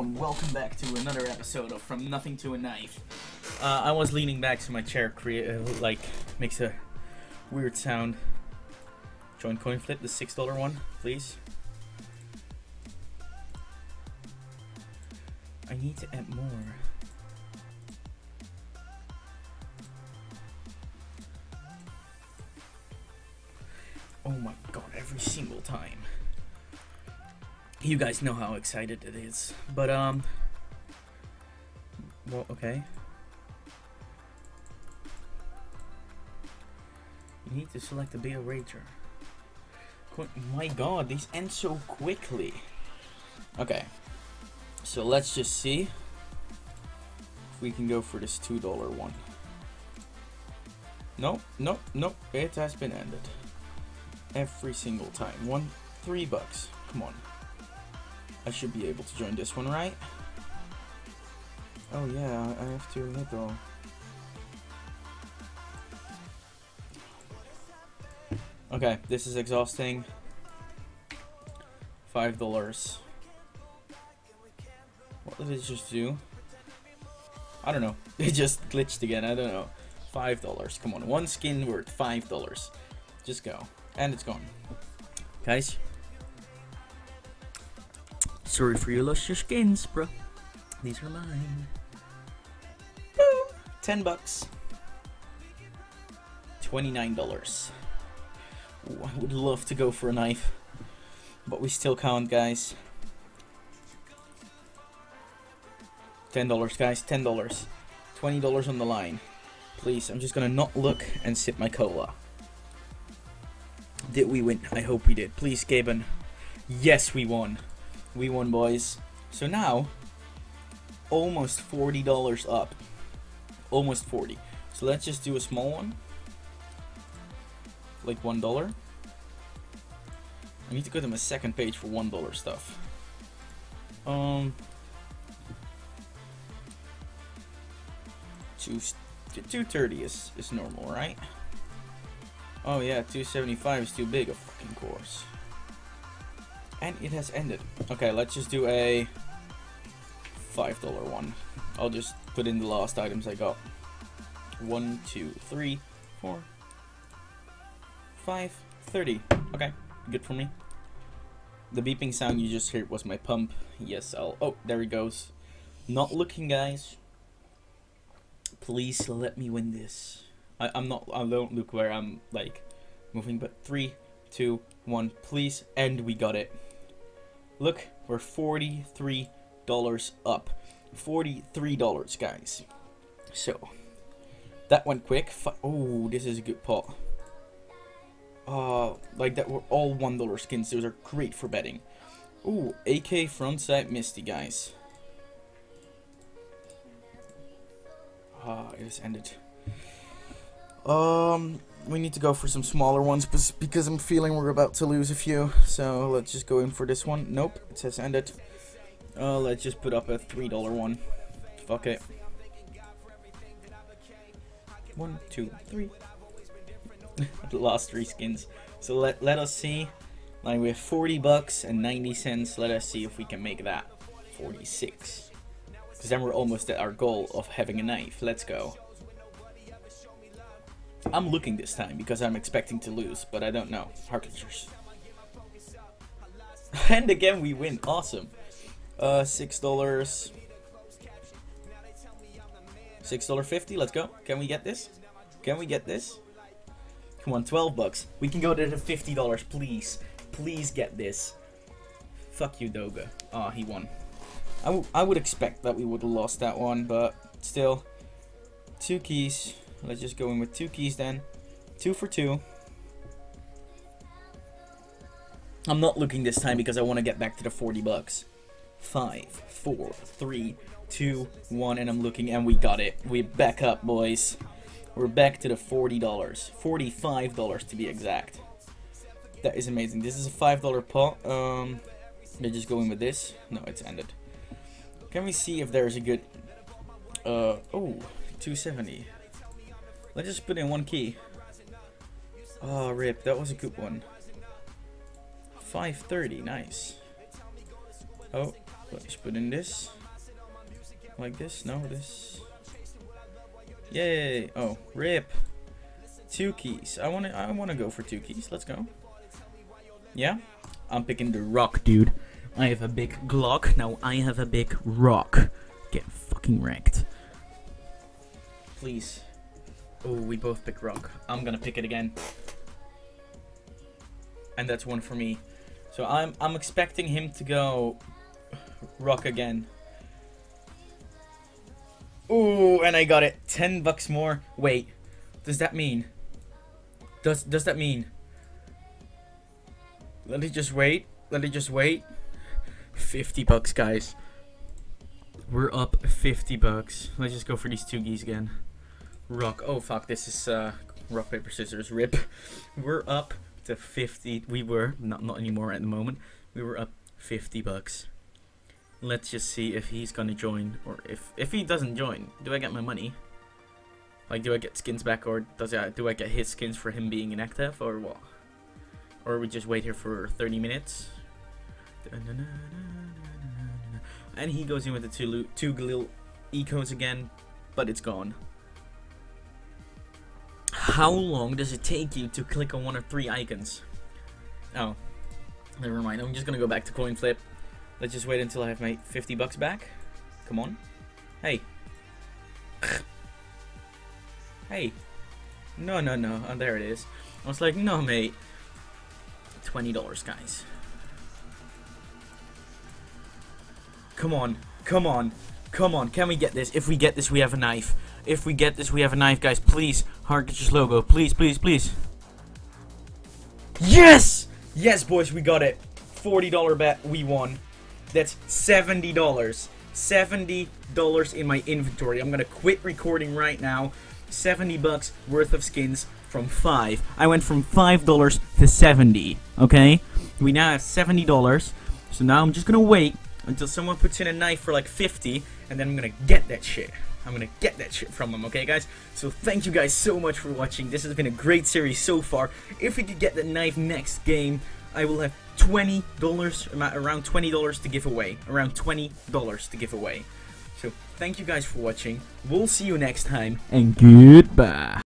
everyone, welcome back to another episode of From Nothing to a Knife. Uh, I was leaning back so my chair create uh, like makes a weird sound. Join coin flip, the six dollar one, please. I need to add more. Oh my god, every single time. You guys know how excited it is. But, um... Well, okay. You need to select the Beta Rager. Qu my god, these end so quickly. Okay. So let's just see if we can go for this $2 one. Nope, nope, nope. It has been ended. Every single time. One, three bucks. Come on. I should be able to join this one, right? Oh yeah, I have to admit though. Okay, this is exhausting. Five dollars. What did it just do? I don't know. It just glitched again. I don't know. Five dollars. Come on, one skin worth five dollars. Just go, and it's gone. Guys, sorry for your skins, bro. These are mine. Boom. Ten bucks. Twenty-nine dollars. I would love to go for a knife, but we still count, guys. Ten dollars, guys. Ten dollars. Twenty dollars on the line. Please, I'm just gonna not look and sip my cola. Did we win? I hope we did. Please, Gaben. Yes, we won. We won, boys. So now, almost $40 up. Almost 40 So let's just do a small one. Like $1. I need to go to my second page for $1 stuff. Um... Two, 230 is, is normal, right? Oh yeah, 275 is too big, of fucking course. And it has ended. Okay, let's just do a $5 one. I'll just put in the last items I got. One, two, three, four, five, 30. Okay, good for me. The beeping sound you just heard was my pump. Yes, I'll... Oh, there he goes. Not looking, guys. Please let me win this. I, I'm not... I don't look where I'm, like, moving, but three, two, one, please. And we got it. Look, we're $43 up. $43, guys. So, that went quick. Oh, this is a good pot. Uh, like that were all $1 skins. Those are great for betting. Ooh, AK frontside Misty, guys. Ah, it has ended. Um, we need to go for some smaller ones because I'm feeling we're about to lose a few. So let's just go in for this one. Nope, it says ended. Uh, let's just put up a $3 one. Fuck it. One, two, three. the last three skins. So let, let us see. Like we have 40 bucks and 90 cents. Let us see if we can make that 46. Because then we're almost at our goal of having a knife. Let's go. I'm looking this time because I'm expecting to lose, but I don't know. Harkingers. and again we win. Awesome. Uh, six dollars. Six dollar fifty. Let's go. Can we get this? Can we get this? Come on, twelve bucks. We can go to the fifty dollars, please. Please get this. Fuck you, Doga. Ah, oh, he won. I, I would expect that we would have lost that one, but still. Two keys. Let's just go in with two keys then. Two for two. I'm not looking this time because I want to get back to the 40 bucks. Five, four, three, two, one, and I'm looking, and we got it. We back up, boys. We're back to the $40. $45 to be exact. That is amazing. This is a $5 pot. Um, they're just going with this. No, it's ended. Can we see if there's a good... Uh, oh, 270. Let's just put in one key. Oh, rip. That was a good one. 530. Nice. Oh, Let's put in this. Like this? No, this. Yay! Oh, rip. Two keys. I wanna I wanna go for two keys. Let's go. Yeah? I'm picking the rock, dude. I have a big Glock. Now I have a big rock. Get fucking wrecked. Please. Oh, we both pick rock. I'm gonna pick it again. And that's one for me. So I'm I'm expecting him to go rock again. Ooh, and I got it. 10 bucks more. Wait. Does that mean? Does does that mean? Let it just wait. Let it just wait. 50 bucks, guys. We're up 50 bucks. Let's just go for these two geese again. Rock. Oh, fuck. This is uh, rock, paper, scissors. Rip. We're up to 50. We were. Not, not anymore at the moment. We were up 50 bucks. Let's just see if he's gonna join. Or if, if he doesn't join, do I get my money? Like, do I get skins back, or does I, do I get his skins for him being inactive, or what? Or we just wait here for 30 minutes? And he goes in with the two, two little ecos again, but it's gone. How long does it take you to click on one of three icons? Oh, never mind. I'm just gonna go back to coin flip. Let's just wait until I have my 50 bucks back. Come on. Hey. hey. No, no, no. Oh, there it is. I was like, no, mate. $20, guys. Come on. Come on. Come on. Can we get this? If we get this, we have a knife. If we get this, we have a knife, guys. Please. HardGlitcherzz logo. Please, please, please. Yes! Yes, boys, we got it. $40 bet. We won. That's $70. $70 in my inventory. I'm gonna quit recording right now. 70 bucks worth of skins from 5. I went from $5 to 70, okay? We now have $70. So now I'm just gonna wait until someone puts in a knife for like 50 and then I'm gonna get that shit. I'm gonna get that shit from them, okay guys? So thank you guys so much for watching. This has been a great series so far. If we could get the knife next game, I will have $20, around $20 to give away. Around $20 to give away. So thank you guys for watching. We'll see you next time, and goodbye.